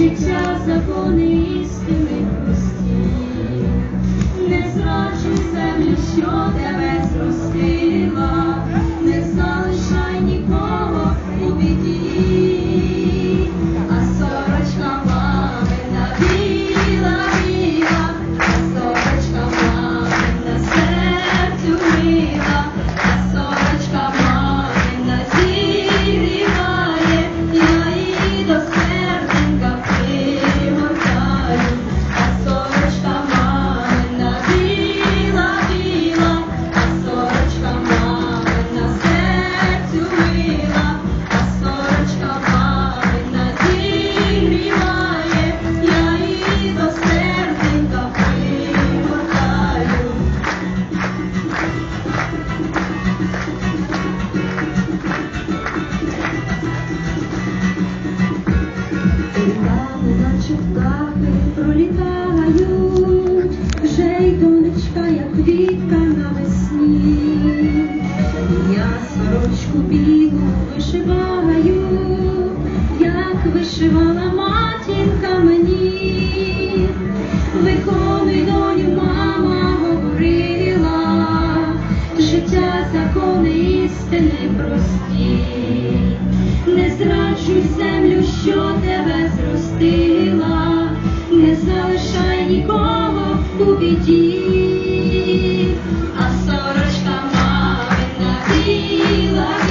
життя закони істини пусті, не зрочи землю, що тебе зрости. прості, не зраджуй землю, що тебе зростила, не залишай нікого у біді, а сорочка мамина біла.